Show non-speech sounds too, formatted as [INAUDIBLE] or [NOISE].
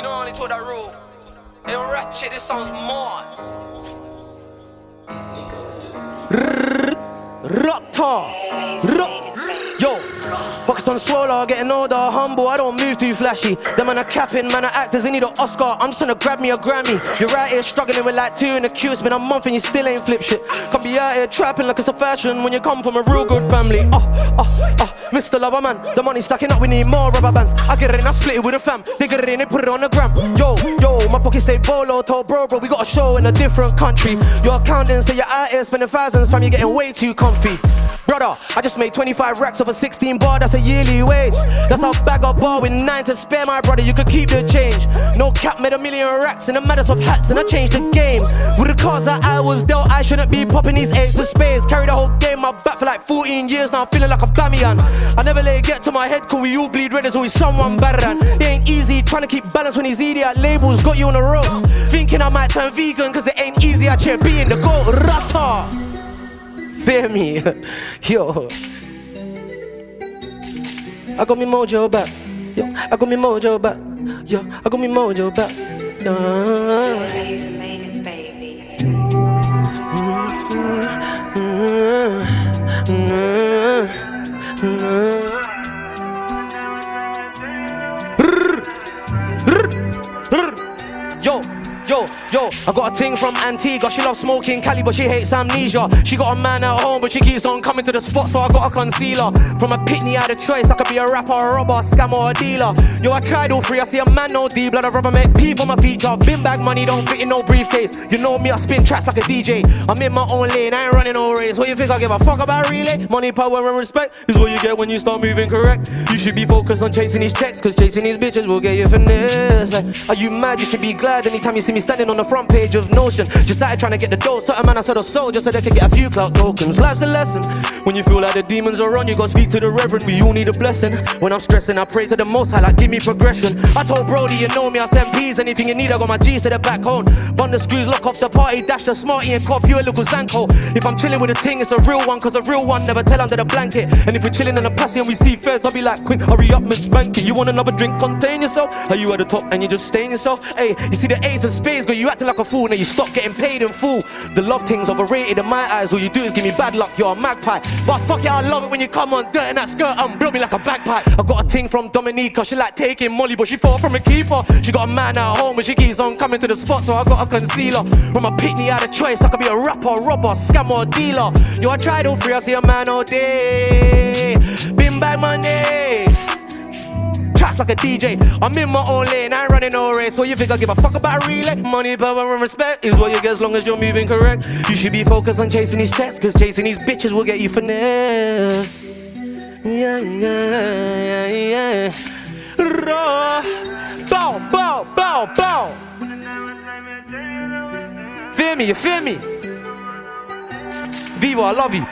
You know I only told that rule. Hey, ratchet, this sounds more. Rock Rocktar. Rock. Yo, focus on swallow, getting older, humble. I don't move too flashy. Them man are capping, man are actors, they need an Oscar. I'm just trying to grab me a Grammy. You're right here struggling with like two in the queue. It's been a month and you still ain't flip shit. Can't be out here trapping like it's a fashion when you come from a real good family. Oh, oh, oh, Mr. Lover man, the money stacking up, we need more rubber bands. I get it in, I split it with a fam. They get it in, they put it on the gram. Yo, yo, my pocket stay bolo, told bro, bro, we got a show in a different country. Your accountant say you're out here spending thousands, fam, you're getting way too comfy. Brother, I just made 25 racks over 16 bar, that's a yearly wage. That's a bag of bar with nine to spare, my brother. You could keep the change. No cap, made a million racks in the matters of hats, and I changed the game. With the cards that I was dealt, I shouldn't be popping these eights of spades. Carry the whole game my back for like 14 years now, I'm feeling like a Bamiyan. I never let it get to my head, cause we all bleed red, there's always someone better than. It ain't easy trying to keep balance when these idiot labels got you on the ropes. Thinking I might turn vegan, cause it ain't easy, I cheer being the goat. Rata! Fear me. [LAUGHS] Yo. I got me mojo back. Yo, I got me mojo back. Yo, I got me mojo back. Uh, Yo, Yo, yo, I got a ting from Antigua. She loves smoking Cali, but she hates amnesia. She got a man at home, but she keeps on coming to the spot, so I got a concealer. From a pitney, I had a choice. I could be a rapper, a robber, a scammer, or a dealer. Yo, I tried all three. I see a man, no D. Blood, I'd rather make P for my feature. Bin bag money, don't fit in no briefcase. You know me, I spin tracks like a DJ. I'm in my own lane, I ain't running no race. What you think I give a fuck about relay? Money, power, and respect is what you get when you start moving correct. You should be focused on chasing these checks, cause chasing these bitches will get you finesse. Are you mad? You should be glad anytime you see me standing on the front page of Notion. Just started trying to get the dough. Certain man I said a soul just so they could get a few clout tokens. Life's a lesson. When you feel like the demons are on, you go speak to the reverend. We all need a blessing. When I'm stressing, I pray to the most high, like give me progression. I told Brody, you know me, I send P's. Anything you need, I got my G's to the back home. Bun the screws, lock off the party, dash the smarty, and cop you a little Zanko. If I'm chilling with a ting, it's a real one, cause a real one never tell under the blanket. And if we're chilling in a passy and we see feds, I'll be like, quick, hurry up, Miss Banky. You want another drink? Contain yourself. Are you at the top and you just staying yourself? Hey, you see the ace and spades, but you acting like a fool, now you stop getting paid in full. The love thing's overrated in my eyes. All you do is give me bad luck, you're a magpie. But fuck it, I love it when you come on dirt in that skirt and blow me like a bagpipe. I got a ting from Dominica, she like taking Molly, but she fall from a keeper. She got a man at home, but she keeps on coming to the spot, so I got a concealer. From a pitney, I had a choice, I could be a rapper, robber, scammer, or dealer. Yo, I tried all three, I see a man all day. Bag money tracks like a DJ. I'm in my own lane, I ain't running no race. So you think I give a fuck about relay? Money, power, and respect is what you get as long as you're moving correct. You should be focused on chasing these checks, cause chasing these bitches will get you finesse. Yeah, yeah, yeah, yeah. Raw. Bow, bow, bow, bow. Feel me, you feel me? Vevo, I love you.